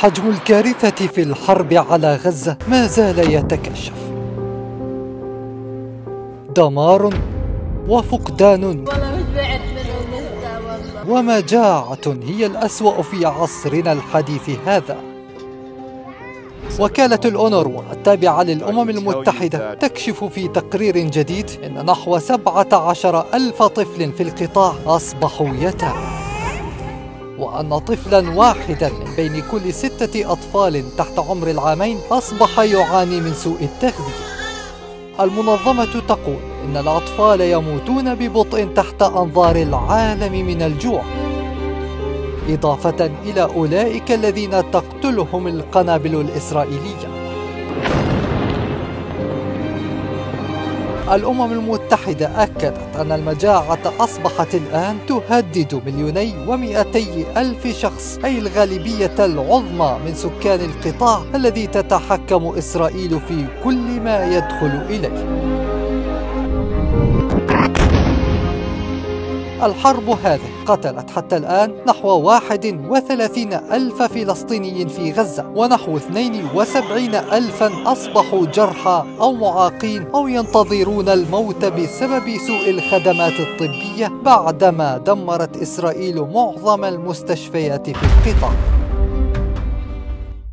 حجم الكارثة في الحرب على غزة ما زال يتكشف. دمار وفقدان. ومجاعة هي الأسوأ في عصرنا الحديث هذا. وكالة الأونروا التابعة للأمم المتحدة تكشف في تقرير جديد أن نحو 17 ألف طفل في القطاع أصبحوا يتامى. وأن طفلا واحدا من بين كل ستة أطفال تحت عمر العامين أصبح يعاني من سوء التغذية. المنظمة تقول إن الأطفال يموتون ببطء تحت أنظار العالم من الجوع. إضافة إلى أولئك الذين تقتلهم القنابل الإسرائيلية. الأمم المتحدة أكدت أن المجاعة أصبحت الآن تهدد مليوني ومئتي ألف شخص أي الغالبية العظمى من سكان القطاع الذي تتحكم إسرائيل في كل ما يدخل إليه. الحرب هذه قتلت حتى الآن نحو 31 ألف فلسطيني في غزة ونحو 72 ألفا أصبحوا جرحى أو معاقين أو ينتظرون الموت بسبب سوء الخدمات الطبية بعدما دمرت إسرائيل معظم المستشفيات في القطاع.